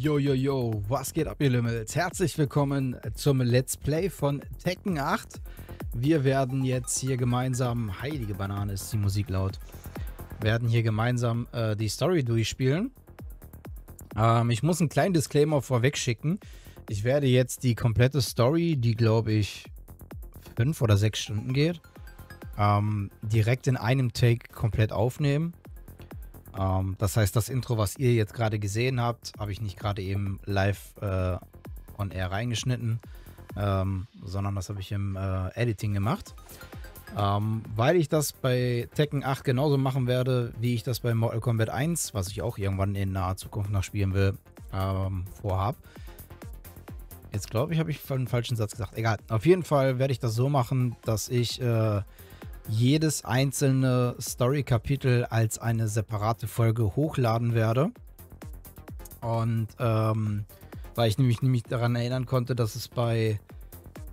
Yo, yo, yo, was geht ab, ihr Limmels? Herzlich willkommen zum Let's Play von Tekken 8. Wir werden jetzt hier gemeinsam, heilige Banane ist die Musik laut, werden hier gemeinsam äh, die Story durchspielen. Ähm, ich muss einen kleinen Disclaimer vorweg schicken. Ich werde jetzt die komplette Story, die glaube ich fünf oder sechs Stunden geht, ähm, direkt in einem Take komplett aufnehmen. Ähm, das heißt, das Intro, was ihr jetzt gerade gesehen habt, habe ich nicht gerade eben live äh, on air reingeschnitten, ähm, sondern das habe ich im äh, Editing gemacht. Ähm, weil ich das bei Tekken 8 genauso machen werde, wie ich das bei Mortal Kombat 1, was ich auch irgendwann in naher Zukunft noch spielen will, ähm, vorhab. Jetzt glaube ich, habe ich einen falschen Satz gesagt. Egal. Auf jeden Fall werde ich das so machen, dass ich äh, jedes einzelne Story-Kapitel als eine separate Folge hochladen werde. Und ähm, weil ich nämlich, nämlich daran erinnern konnte, dass es bei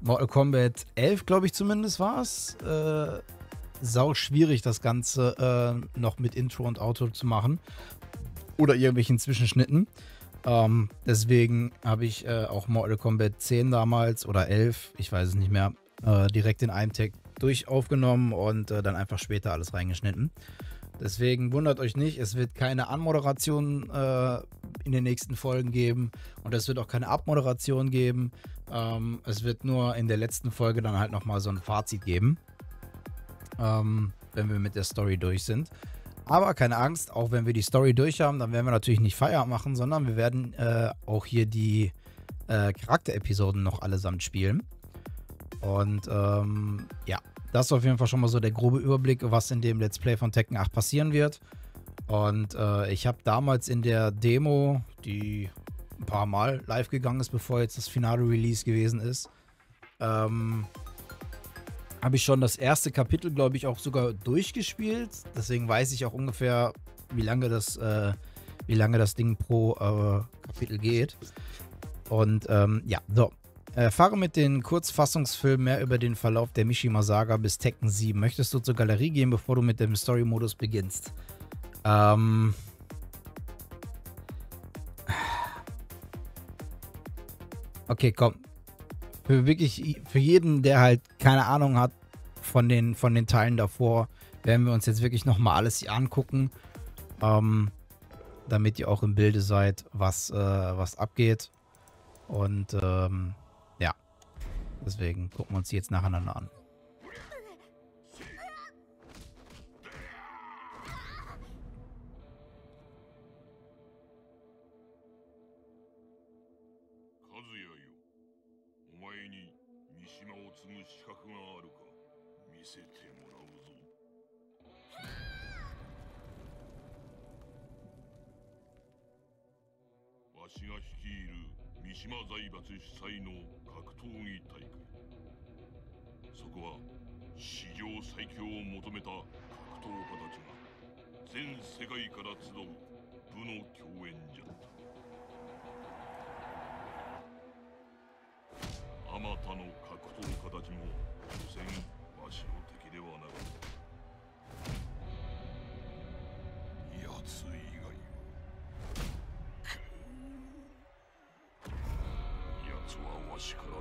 Mortal Kombat 11, glaube ich zumindest war es, äh, sau schwierig, das Ganze äh, noch mit Intro und Auto zu machen. Oder irgendwelchen Zwischenschnitten. Ähm, deswegen habe ich äh, auch Mortal Kombat 10 damals oder 11, ich weiß es nicht mehr, äh, direkt in einem Tag durch aufgenommen und äh, dann einfach später alles reingeschnitten. Deswegen wundert euch nicht, es wird keine Anmoderation äh, in den nächsten Folgen geben und es wird auch keine Abmoderation geben. Ähm, es wird nur in der letzten Folge dann halt nochmal so ein Fazit geben, ähm, wenn wir mit der Story durch sind. Aber keine Angst, auch wenn wir die Story durch haben, dann werden wir natürlich nicht Feierabend machen, sondern wir werden äh, auch hier die äh, Charakterepisoden noch allesamt spielen. Und ähm, ja, das ist auf jeden Fall schon mal so der grobe Überblick, was in dem Let's Play von Tekken 8 passieren wird. Und äh, ich habe damals in der Demo, die ein paar Mal live gegangen ist, bevor jetzt das finale Release gewesen ist, ähm, habe ich schon das erste Kapitel, glaube ich, auch sogar durchgespielt. Deswegen weiß ich auch ungefähr, wie lange das, äh, wie lange das Ding pro äh, Kapitel geht. Und ähm, ja, so, Erfahre mit den Kurzfassungsfilmen mehr über den Verlauf der Mishima-Saga bis Tekken 7. Möchtest du zur Galerie gehen, bevor du mit dem Story-Modus beginnst? Ähm. Okay, komm. Für wirklich, für jeden, der halt keine Ahnung hat von den, von den Teilen davor, werden wir uns jetzt wirklich nochmal alles hier angucken. Ähm, damit ihr auch im Bilde seid, was, äh, was abgeht. Und ähm, Deswegen gucken wir uns die jetzt nacheinander an. 島財閥主催の格闘技大会。そこは史上最強を求めた格闘家たちが全世界から集う部の共演じゃった。あまたの格闘家たちも所詮わしの敵ではなかったやつい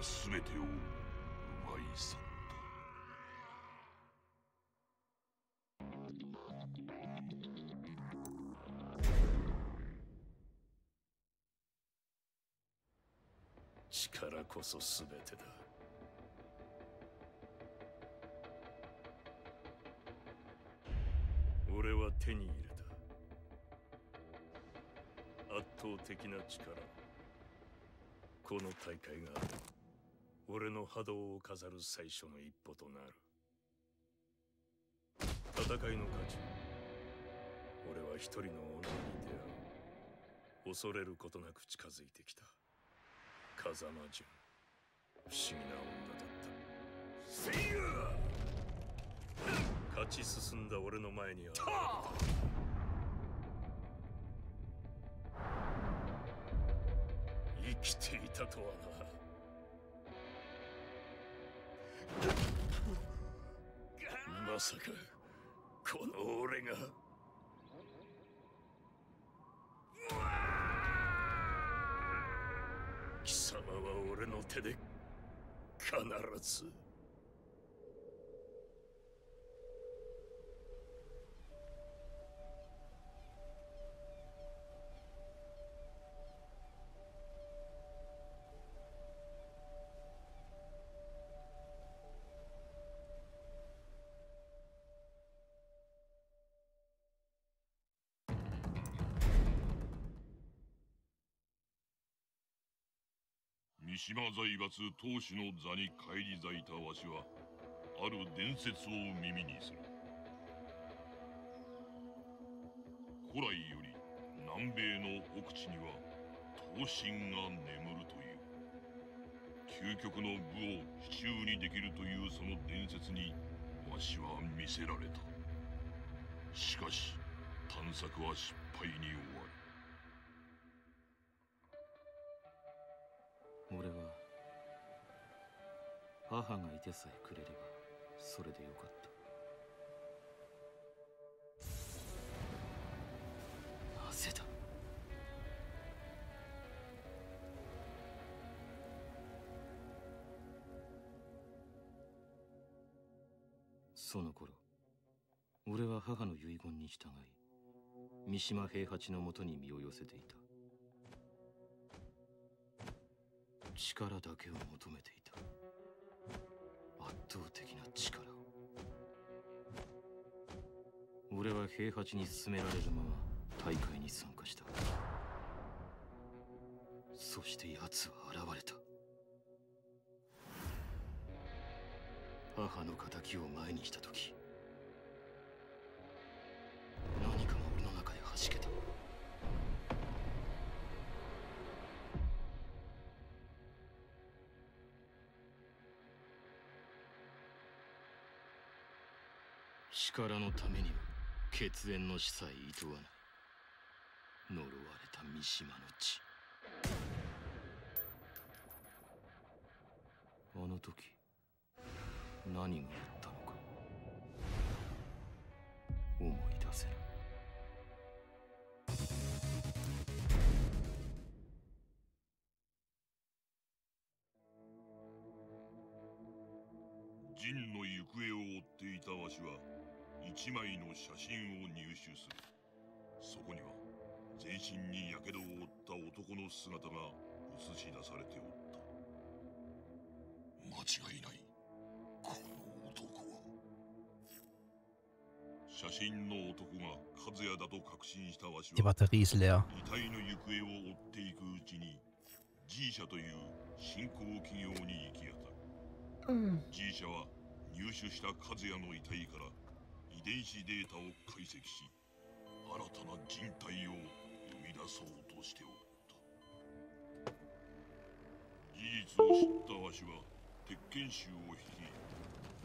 全てを奪い去った力こそ全てだ。俺は手に入れた。圧倒的な力。この大会が俺の波動を飾る最初の一歩となる。戦いの価値俺は一人の女に出会う。恐れることなく近づいてきた。風間純不思議な女だった。セイ勝ち進んだ俺の前に現れた。生きていたとはなまさかこの俺が貴様は俺の手で必ず。島財閥当主の座に返り咲いたわしはある伝説を耳にする。古来より南米の奥地には刀身が眠るという。究極の武を手中にできるというその伝説にわしは見せられた。しかし探索は失敗に終わ俺は母がいてさえくれればそれでよかった。なぜだ。その頃俺は母の遺言に従い三島平八のもとに身を寄せていた。力だけを求めていた。圧倒的な力を。俺は平八に進められるまま大会に参加した。そして奴は現れた。母の敵を前にした時力のためには血縁の死さえ厭わない呪われた三島の血あの時何があったのか思い出せる陣の行方を追っていたわしは一枚の写真を入手する。そこには全身に火傷を負った男の姿が映し出されておった。間違いない。この男は。写真の男が和也だと確信したわし Die は Batterie ist leer. 遺体の行方を追っていくうちに G 社という新興企業に行き当たる。G 社は入手した和也の遺体から遺伝子データを解析し新たな人体を生み出そうとしておった。事実を知ったわしは鉄拳衆を率い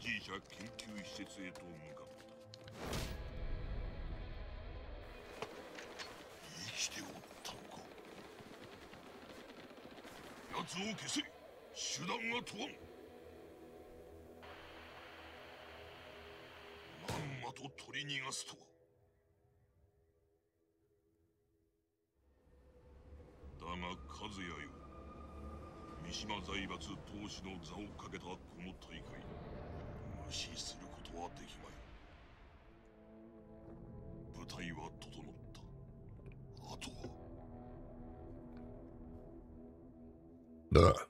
G 社研究施設へと向かった。生きておったのか。奴を消せ。手段は問わん。り逃がすとは。だが和也よ三島財閥当主の座をかけたこの大会無視することはできまい。舞台は整った。あとは。お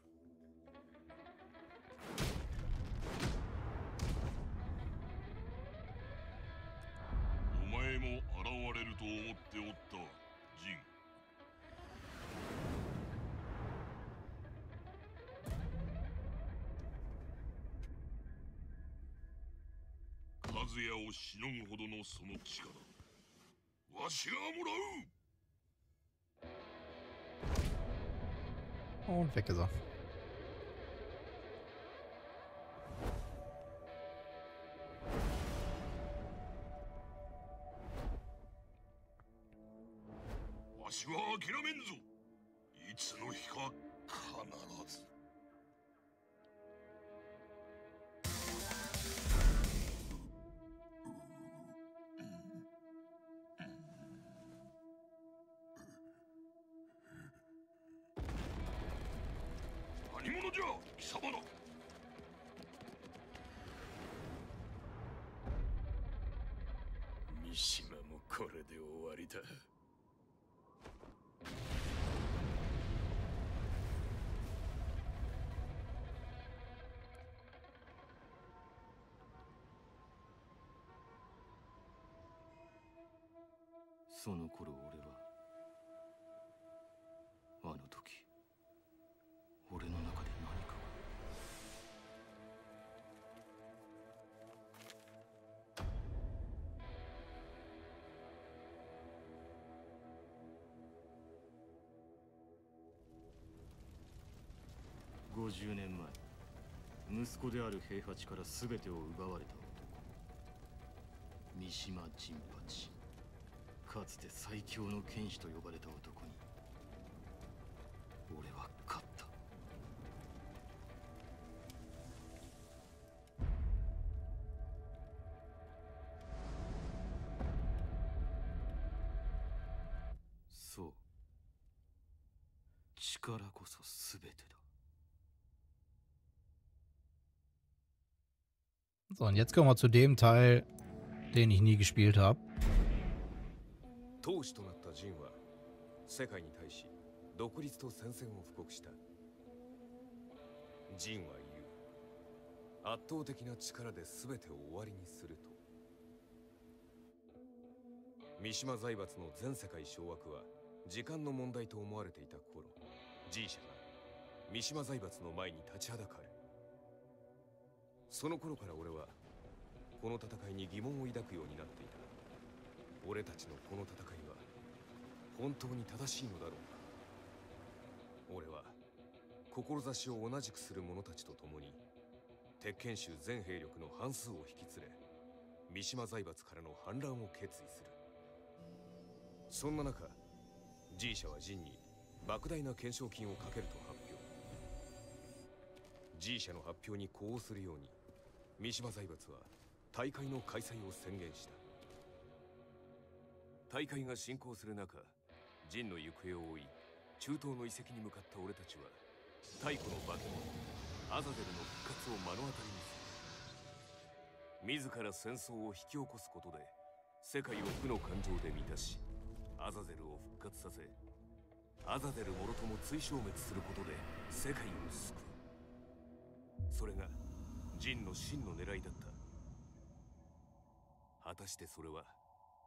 和也をしのぐほどのその力わしがもらう Und weg ist er. 島もこれで終わりだ。その頃俺は50年前息子である平八から全てを奪われた男。三島陣八かつて最強の剣士と呼ばれた男に So, und jetzt kommen wir zu dem Teil, den ich nie gespielt habe. 当主となったジンは世界に対し独立と戦線を布告したジンは言う圧倒的な力で全てを終わりにすると三島財閥の全世界掌握は時間の問題と思われていた頃 G 社が三島財閥の前に立ちはだかるその頃から俺はこの戦いに疑問を抱くようになっていた。俺たちのこの戦いは本当に正しいのだろうか。俺は志を同じくする者たちと共に鉄拳衆全兵力の半数を引き連れ三島財閥からの反乱を決意する。そんな中 G 社は陣に莫大な懸賞金をかけると発表。G 社の発表に呼応するように三島財閥は大会の開催を宣言した。大会が進行する中ジンの行方を追い中東の遺跡に向かった俺たちは太古の化け物アザゼルの復活を目の当たりにする。自ら戦争を引き起こすことで世界を負の感情で満たしアザゼルを復活させアザゼルもろとも追消滅することで世界を救う。それがジンの真の狙いだった。果たしてそれは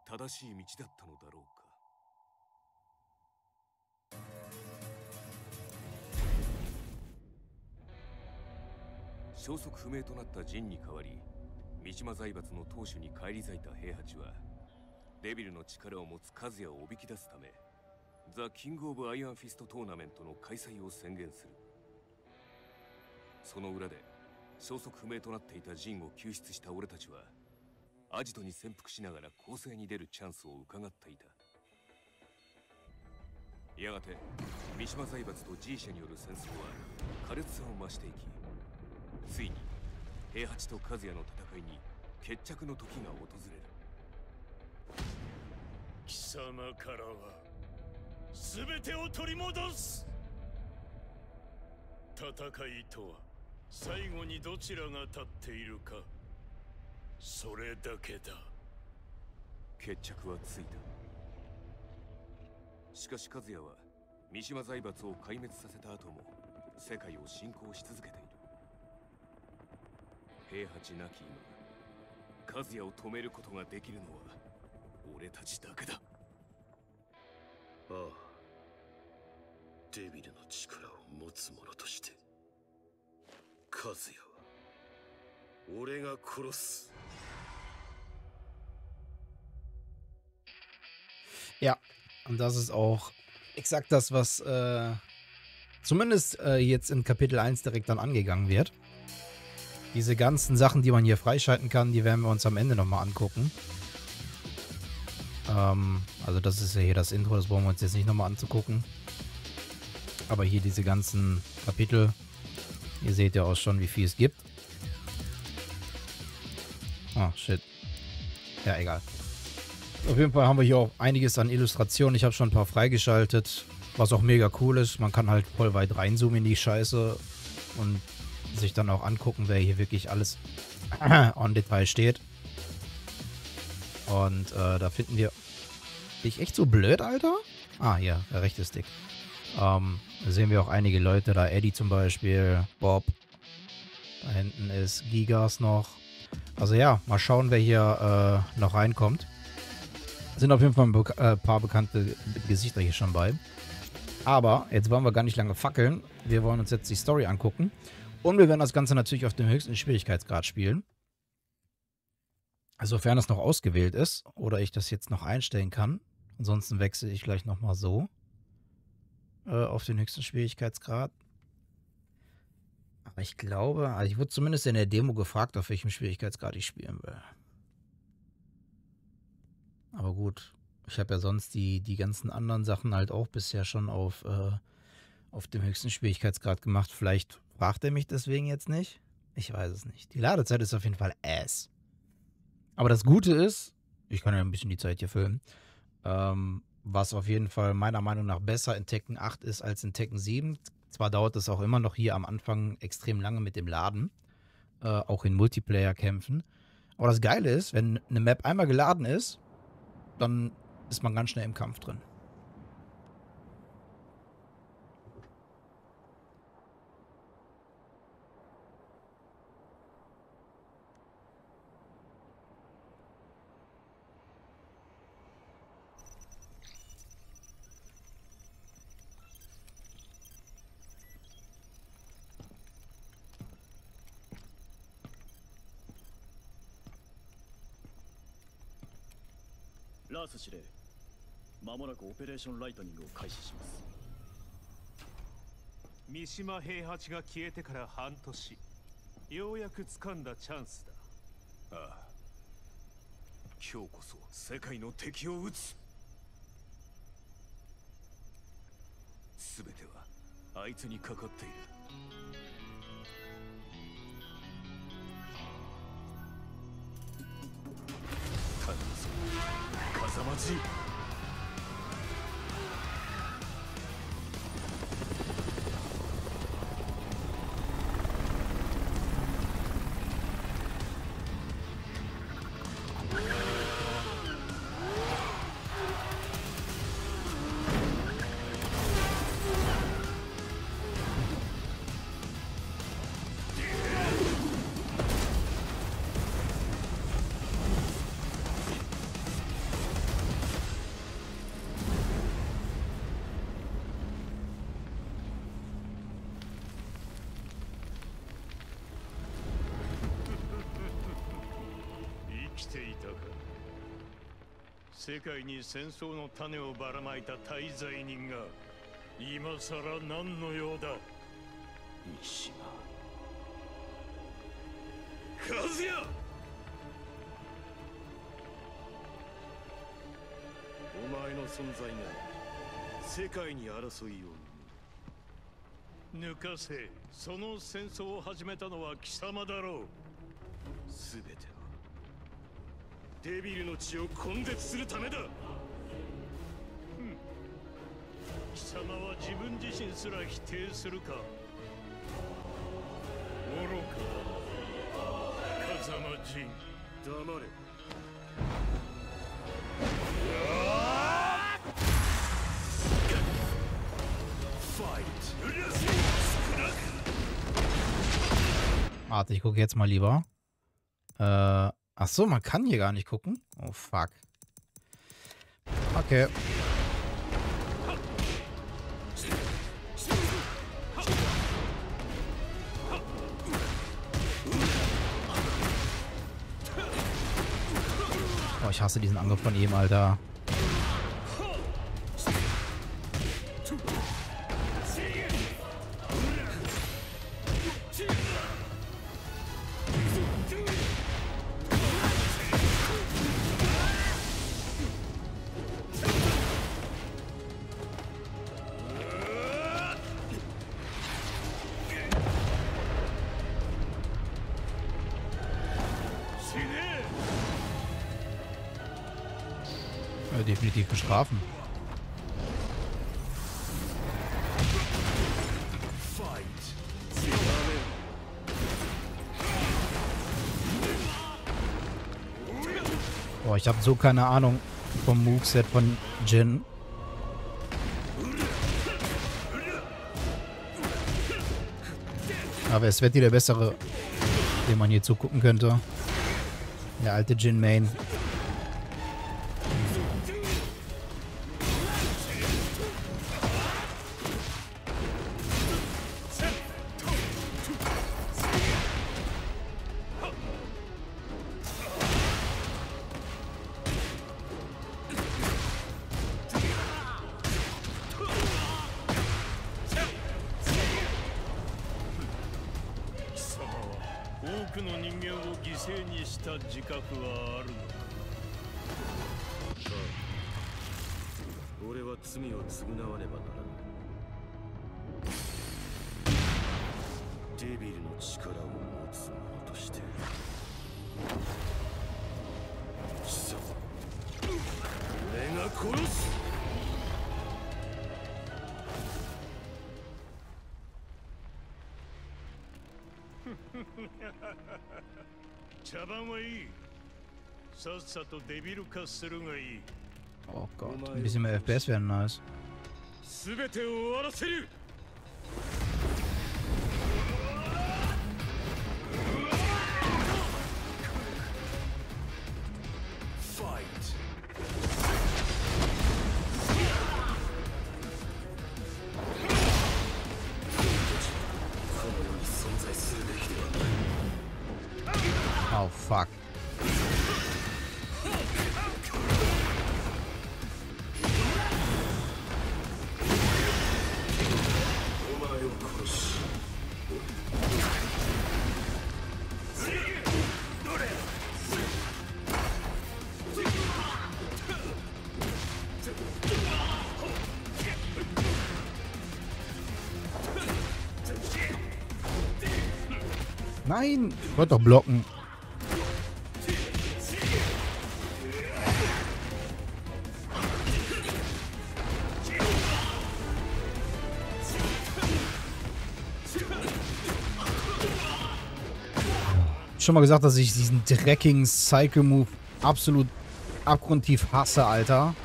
正しい道だったのだろうか。消息不明となったジンに代わり三島財閥の当主に返り咲いた平八はデビルの力を持つ一八をおびき出すため The King of Iron Fist Tournament の開催を宣言する。その裏で消息不明となっていたジンを救出した俺たちはアジトに潜伏しながら攻勢に出るチャンスを伺っていた。やがて三島財閥と G 社による戦争は苛烈さを増していきついに平八と和也の戦いに決着の時が訪れる。貴様からは全てを取り戻す!戦いとは最後にどちらが立っているか。それだけだ。決着はついた。しかし和也は三島財閥を壊滅させた後も世界を侵攻し続けている。平八なき今和也を止めることができるのは俺たちだけだ。ああデビルの力を持つ者として和也は俺が殺す Ja, und das ist auch exakt das, was äh, zumindest äh, jetzt in Kapitel 1 direkt dann angegangen wird. Diese ganzen Sachen, die man hier freischalten kann, die werden wir uns am Ende nochmal angucken. Ähm, also das ist ja hier das Intro, das brauchen wir uns jetzt nicht nochmal anzugucken. Aber hier diese ganzen Kapitel, ihr seht ja auch schon, wie viel es gibt. Ah, shit. Ja, egal. Auf jeden Fall haben wir hier auch einiges an Illustrationen. Ich habe schon ein paar freigeschaltet, was auch mega cool ist. Man kann halt voll weit reinzoomen in die Scheiße und sich dann auch angucken, wer hier wirklich alles on Detail steht. Und äh, da finden wir... Bin ich echt so blöd, Alter? Ah, hier, der rechte Stick. Ähm, sehen wir auch einige Leute da. Eddie zum Beispiel, Bob. Da hinten ist Gigas noch. Also ja, mal schauen, wer hier äh, noch reinkommt. Sind auf jeden Fall ein be äh, paar bekannte Gesichter hier schon bei. Aber jetzt wollen wir gar nicht lange fackeln. Wir wollen uns jetzt die Story angucken. Und wir werden das Ganze natürlich auf dem höchsten Schwierigkeitsgrad spielen. Sofern es noch ausgewählt ist oder ich das jetzt noch einstellen kann. Ansonsten wechsle ich gleich nochmal so äh, auf den höchsten Schwierigkeitsgrad. Aber ich glaube, also ich wurde zumindest in der Demo gefragt, auf welchem Schwierigkeitsgrad ich spielen will. Aber gut, ich habe ja sonst die, die ganzen anderen Sachen halt auch bisher schon auf, äh, auf dem höchsten Schwierigkeitsgrad gemacht. Vielleicht fragt er mich deswegen jetzt nicht. Ich weiß es nicht. Die Ladezeit ist auf jeden Fall ass. Aber das Gute ist, ich kann ja ein bisschen die Zeit hier füllen, ähm, was auf jeden Fall meiner Meinung nach besser in Tekken 8 ist als in Tekken 7. Zwar dauert es auch immer noch hier am Anfang extrem lange mit dem Laden, äh, auch in Multiplayer-Kämpfen. Aber das Geile ist, wenn eine Map einmal geladen ist, dann ist man ganz schnell im Kampf drin. オペレーションライトニングを開始します。三島平八が消えてから半年。ようやく掴んだチャンスだ。ああ。今日こそ世界の敵を討つ。全てはあいつにかかっている。頼むぞ。風間じ世界に戦争の種をばらまいた大罪人が今さら何の用だ？三島。和也！お前の存在が世界に争いを抜かせその戦争を始めたのは貴様だろう。全て。はデビルの血を根絶するためだ。ふん貴様は自分自身すら否定するか。愚か風間仁。黙れ。ファイト Warte, ich gucke jetzt mal lieber. Äh, ach so, man kann hier gar nicht gucken. Oh, fuck. Okay. Oh, ich hasse diesen Angriff von ihm, Alter. Ich habe so keine Ahnung vom Moveset von Jin. Aber es wird hier der bessere, den man hier zugucken könnte. Der alte Jin Main. 犠牲にした自覚はある。のかあ俺は罪を償わねばならないデビルの力を持つ者として。貴様俺が殺す。茶番はいい。さっさとデビル化するがいい。Nein! Ich wollte doch blocken. Schon mal gesagt, dass ich diesen dreckigen Cycle Move absolut abgrundtief hasse, Alter.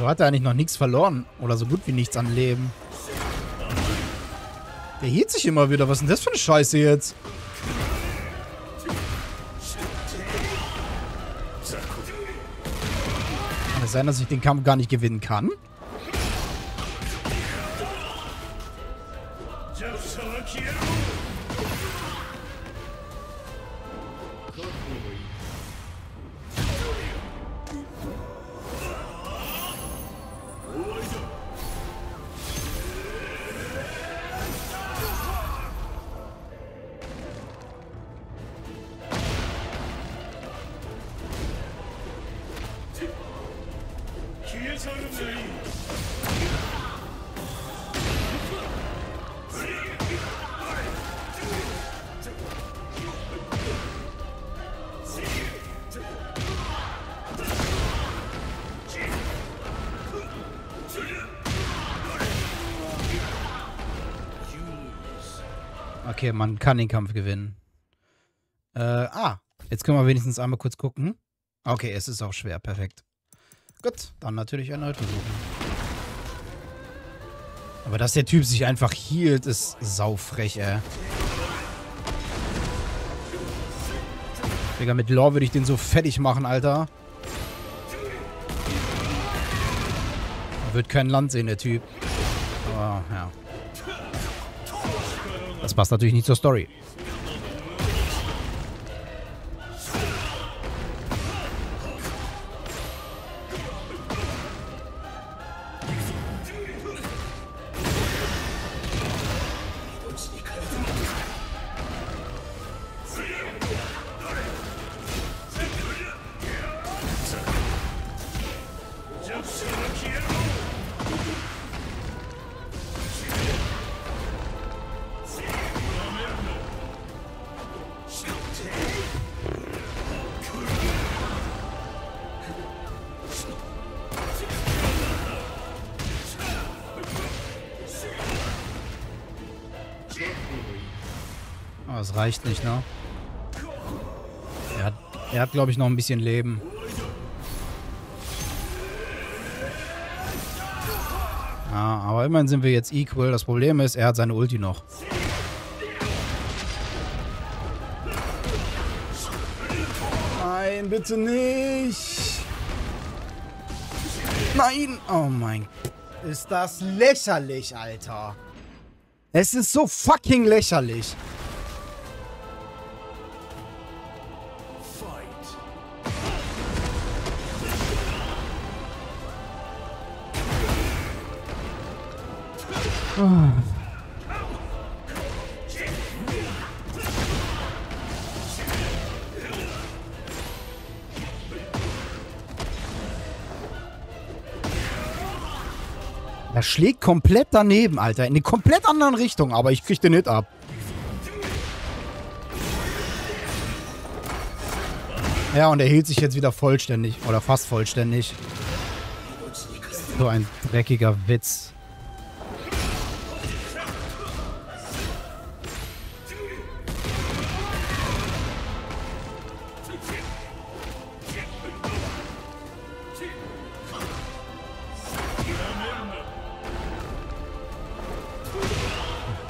So hat er eigentlich noch nichts verloren. Oder so gut wie nichts an Leben. Der hielt sich immer wieder. Was ist denn das für eine Scheiße jetzt? Kann es sein, dass ich den Kampf gar nicht gewinnen kann? Okay, man kann den Kampf gewinnen. Äh, ah, jetzt können wir wenigstens einmal kurz gucken. Okay, es ist auch schwer, perfekt. Gut, dann natürlich erneut versuchen. Aber dass der Typ sich einfach hielt, ist saufrech, ey. Digga, mit Lore würde ich den so fertig machen, Alter. Er wird kein Land sehen, der Typ. Aber, ja. Das passt natürlich nicht zur Story. Es reicht nicht, ne? Er hat, er hat glaube ich, noch ein bisschen Leben. Ja, aber immerhin sind wir jetzt equal. Das Problem ist, er hat seine Ulti noch. Nein, bitte nicht. Nein. Oh mein. Ist das lächerlich, Alter. Es ist so fucking lächerlich. Oh. Er schlägt komplett daneben, Alter. In eine komplett anderen Richtung, aber ich krieg den nicht ab. Ja, und er hielt sich jetzt wieder vollständig. Oder fast vollständig. So ein dreckiger Witz.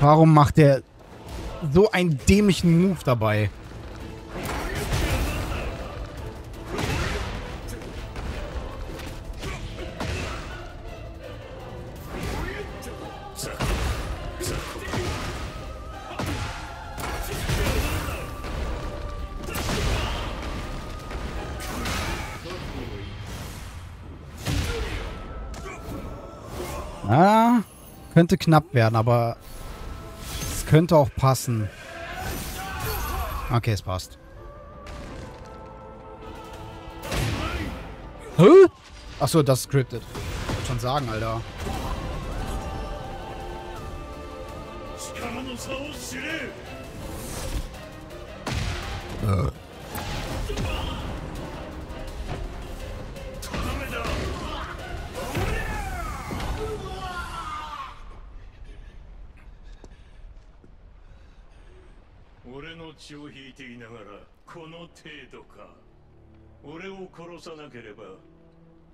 Warum macht er so einen dämlichen Move dabei? Ah, könnte knapp werden, aber könnte auch passen. Okay, es passt. Hä? Achso, das ist scripted. Ich wollte schon sagen, Alter. Äh. 血を引いていながらこの程度か。俺を殺さなければ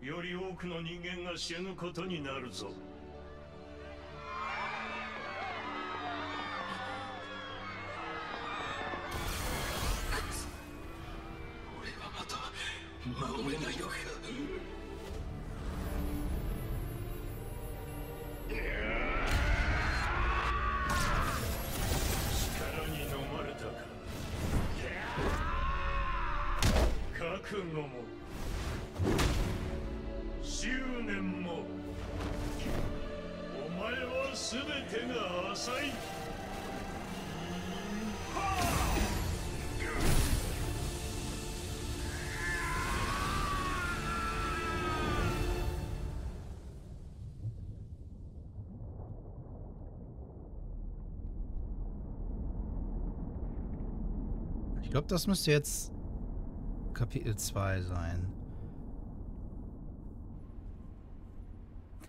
より多くの人間が死ぬことになるぞ。俺はまた守れないよ。say? Ich glaube, das müsste jetzt Kapitel 2 sein.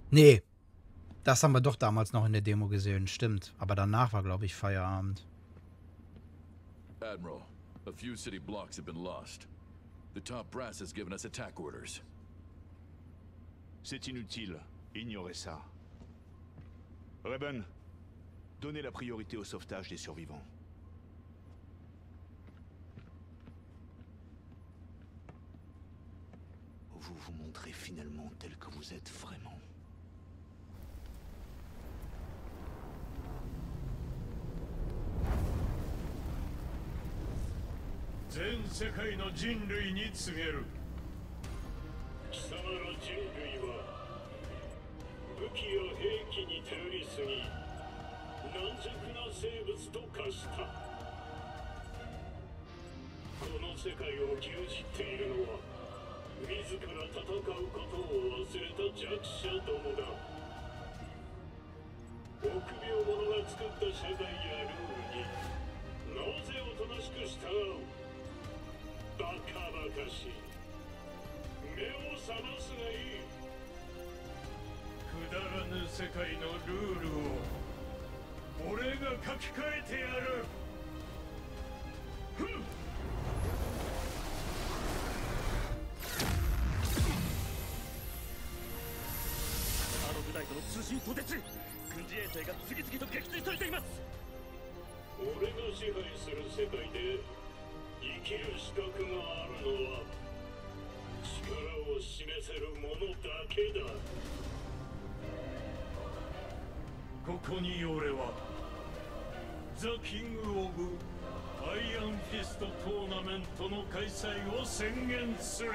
Nee, das haben wir doch damals noch in der Demo gesehen. Stimmt. Aber danach war, glaube ich, Feierabend. Admiral, a few city blocks have been lost. The top brass has given us attack orders. C'est inutile. Ignorez ça. Reben, donnez la priorité au sauvetage des survivants. Vous vous montrez finalement tel que vous êtes vraiment. 世界の人類に告げる。貴様ら人類は武器や兵器に頼りすぎ軟弱な生物と化した。この世界を牛耳っているのは自ら戦うことを忘れた弱者どもだ。臆病者が作った社会やルールになぜおとなしく従う？バカバカし目を覚ますがいい。くだらぬ世界のルールを俺が書き換えてやる。ふん。あの部隊との通信途絶軍事衛星が次々と撃墜されています。俺が支配する世界で生きる資格があるのは力を示せる者だけだ。ここに俺はザ・キング・オブ・アイアンフィストトーナメントの開催を宣言する。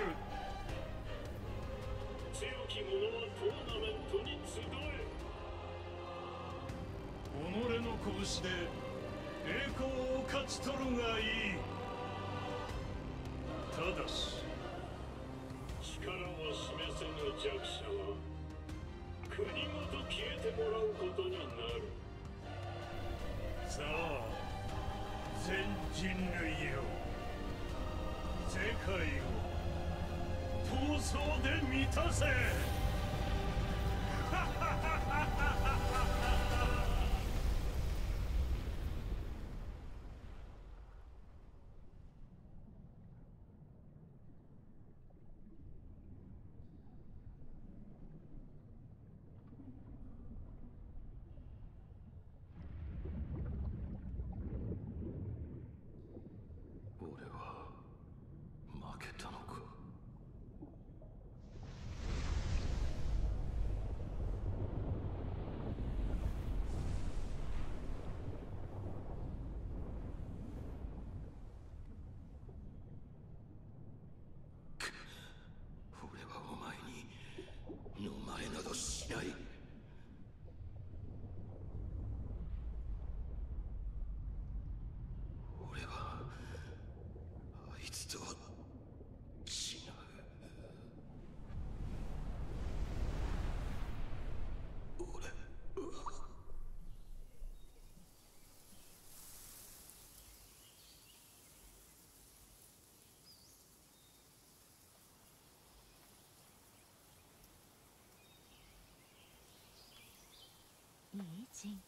いいジン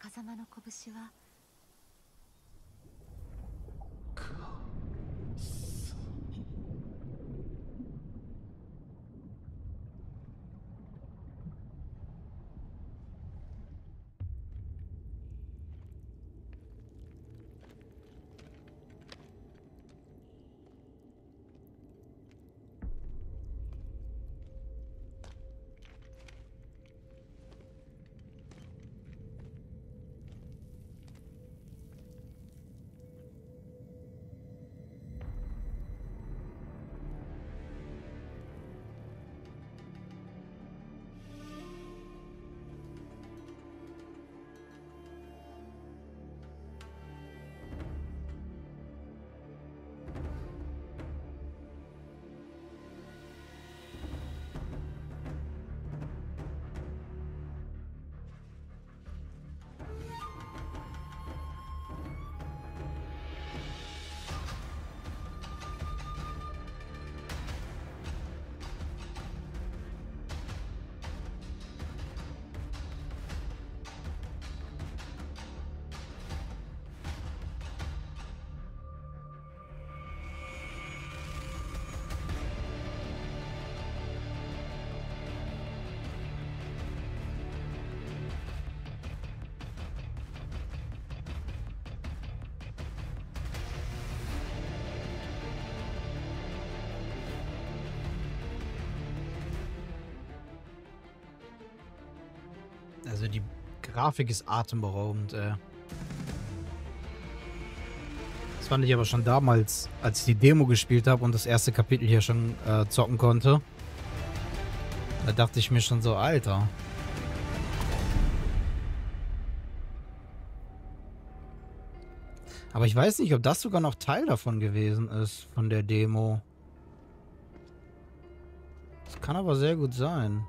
風間の拳は Also die Grafik ist atemberaubend, ey. Das fand ich aber schon damals, als ich die Demo gespielt habe und das erste Kapitel hier schon äh, zocken konnte. Da dachte ich mir schon so, Alter. Aber ich weiß nicht, ob das sogar noch Teil davon gewesen ist, von der Demo. Das kann aber sehr gut sein.